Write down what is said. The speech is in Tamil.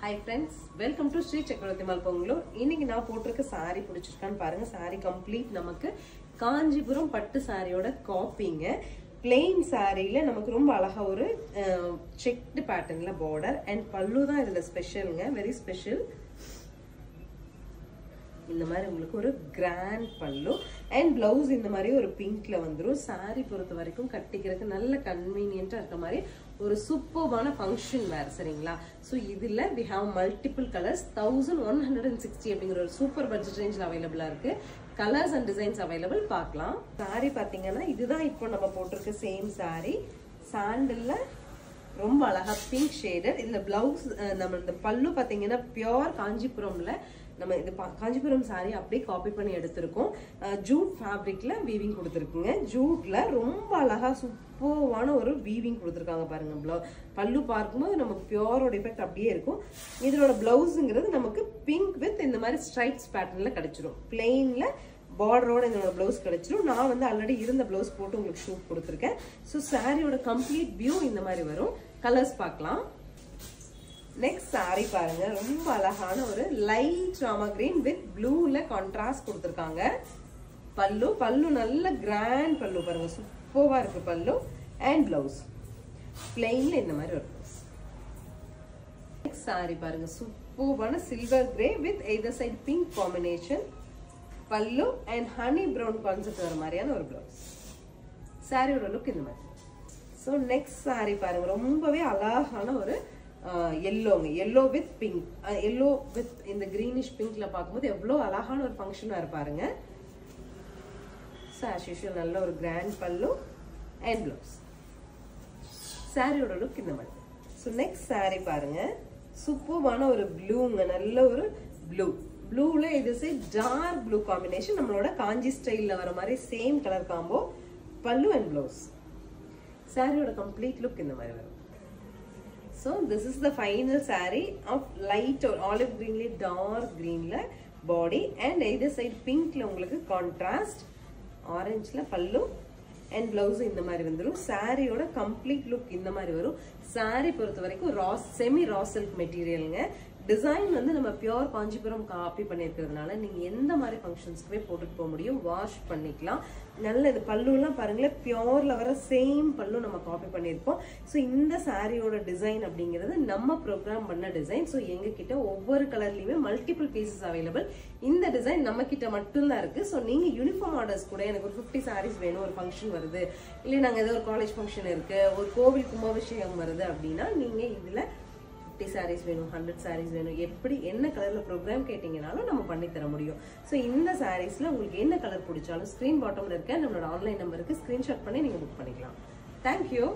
Hi friends welcome to Shri Chakravarthy mall இன்னைக்கு நான் போட்டிருக்க சாரி பிடிச்சிருக்கான்னு பாருங்க. சாரி கம்ப்ளீட் நமக்கு காஞ்சிபுரம் பட்டு சாரியோட காப்பிங்க பிளெயின் சாரியில நமக்கு ரொம்ப அழகா ஒரு செக்டு பேட்டர்ன்ல பார்டர் அண்ட் பல்லு தான் இதுல ஸ்பெஷலுங்க வெரி ஸ்பெஷல் இந்த மாதிரி உங்களுக்கு ஒரு கிராண்ட் பல்லு. அண்ட் பிளவுஸ் இந்த மாதிரி ஒரு பிங்க்ல வந்துடும் சாரி பொறுத்த வரைக்கும் கட்டிக்கிறதுக்கு நல்ல கன்வீனியண்ட்டாக இருக்க மாதிரி ஒரு சூப்பர்பான ஃபங்க்ஷன் வேர் சரிங்களா? ஸோ இதில் we have multiple colours thousand one hundred and sixty அப்படிங்கிற ஒரு சூப்பர் பட்ஜெட் ரேஞ்சில் அவைலபிளாக இருக்கு. கலர்ஸ் அண்ட் டிசைன்ஸ் அவைலபிள் பார்க்கலாம். சாரி பார்த்தீங்கன்னா இதுதான் இப்போ நம்ம போட்டிருக்க சேம் சாரி சாண்டில் ரொம்ப அழகாக பிங்க் ஷேடட் இந்த பிளவுஸ் நம்ம இந்த பல்லு பார்த்தீங்கன்னா பியோர் காஞ்சிபுரம்ல நம்ம இது பா- காஞ்சிபுரம் saree அப்படியே காப்பி பண்ணி எடுத்திருக்கோம். Jude ஃபேப்ரிக்ல weaving கொடுத்துருக்குங்க. ஜூட்ல ரொம்ப அழகா சூப்பர்வான ஒரு வீவிங் கொடுத்துருக்காங்க பாருங்க. ப்ளவு பல்லு பார்க்கும்போது நமக்கு பியோரோட எஃபெக்ட் அப்படியே இருக்கும். இதனோட பிளவுஸுங்கிறது நமக்கு பிங்க் வித் இந்த மாதிரி ஸ்ட்ரைப்ஸ் பேட்டர்ன்ல கிடைச்சிரும். பிளெயின்ல பார்டரோட என்னோட ப்ளவுஸ் கிடைச்சிரும். நான் வந்து ஆல்ரெடி இருந்த ப்ளவுஸ் போட்டு உங்களுக்கு ஷூட் கொடுத்துருக்கேன். ஸோ சாரியோட கம்ப்ளீட் வியூ இந்த மாதிரி வரும். கலர்ஸ் பார்க்கலாம். நெக்ஸ்ட் சாரி பாருங்க. ரொம்ப அழகான ஒரு லைட் ராமா கிரீன் வித் ப்ளூல கான்ட்ராஸ்ட் கொடுத்துருக்காங்க. பல்லு பல்லு நல்ல கிராண்ட் பல்லு பாருங்க. சூப்பர்வா இருக்கு பல்லு அண்ட் பிளவுஸ் பிளெயின்ல இந்த மாதிரி ஒரு பிளவுஸ் நெக்ஸ்ட் சாரி பாருங்க. சூப்பர்வான silver grey with either side pink combination பல்லு அண்ட் ஹனி ப்ரௌன் கான்செப்ட் வர மாதிரியான ஒரு பிளவுஸ் சாரியோட லுக் இந்த மாதிரி. ஸோ நெக்ஸ்ட் சாரி பாருங்க. ரொம்பவே அழகான ஒரு எல்லோங்க yellow with pink yellow with இந்த கிரீனிஷ் பிங்க்ல பார்க்கும்போது எவ்வளோ அழகான ஒரு ஃபங்க்ஷனாக இருப்பாருங்க. ஸோ ஆஸ் யூஷுவல் நல்ல ஒரு கிராண்ட் பல்லு அண்ட் ப்ளவுஸ் சாரியோட லுக் இந்த மாதிரி. ஸோ நெக்ஸ்ட் சாரி பாருங்க. சூப்பர்வான ஒரு ப்ளூங்க நல்ல ஒரு ப்ளூ ப்ளூவில் இது சே டார்க் ப்ளூ காம்பினேஷன் நம்மளோட காஞ்சி ஸ்டைலில் வர மாதிரி same colour combo pallu and blouse சாரியோட கம்ப்ளீட் லுக் இந்த மாதிரி வரும். So this is the final sari of light ஒரு ஆலிவ் க்ரீன்லேயே டார்க் க்ரீனில் பாடி அண்ட் எய்தர் சைட் பிங்க்ல உங்களுக்கு கான்ட்ராஸ்ட் ஆரஞ்சில் பல்லு அண்ட் பிளவுஸ் இந்த மாதிரி வந்துடும் சாரியோட கம்ப்ளீட் லுக் இந்த மாதிரி வரும். சாரி பொறுத்த வரைக்கும் ராஸ் செமி ரா சில்க் மெட்டீரியலுங்க டிசைன் வந்து நம்ம பியோர் காஞ்சிபுரம் காப்பி பண்ணியிருக்கிறதுனால நீங்கள் எந்த மாதிரி ஃபங்க்ஷன்ஸ்க்குமே போட்டுட்டு போக முடியும். வாஷ் பண்ணிக்கலாம். நல்ல இது பல்லுலாம் பாருங்களேன் பியோரில் வர சேம் பல்லு நம்ம காப்பி பண்ணியிருப்போம். ஸோ இந்த சாரியோட டிசைன் அப்படிங்கிறது நம்ம ப்ரோக்ராம் பண்ண டிசைன் ஸோ எங்ககிட்ட ஒவ்வொரு கலர்லையுமே மல்டிபிள் பீசஸ் அவைலபிள் இந்த டிசைன் நம்ம கிட்ட மட்டும்தான் இருக்குது ஸோ நீங்கள் யூனிஃபார்ம் ஆர்டர்ஸ் கூட எனக்கு ஒரு ஃபிஃப்டி சாரீஸ் வேணும் ஒரு ஃபங்க்ஷன் வருது. இல்லை நாங்கள் ஏதோ ஒரு காலேஜ் ஃபங்க்ஷன் இருக்குது ஒரு கோவில் கும்பாபிஷேகம் வருது அப்படின்னா நீங்கள் இதில் ஃபிஃப்டி சாரீஸ் வேணும் ஹண்ட்ரட் சாரீஸ் வேணும். எப்படி என்ன கலரில் ப்ரோக்ராம் கேட்டிங்கனாலும் நம்ம பண்ணி தர முடியும். ஸோ இந்த சாரீஸில் உங்களுக்கு என்ன கலர் பிடிச்சாலும் ஸ்க்ரீன் பாட்டமில் இருக்க நம்மளோட ஆன்லைன் நம்பருக்கு ஸ்க்ரீன்ஷாட் பண்ணி நீங்கள் புக் பண்ணிக்கலாம். தேங்க்யூ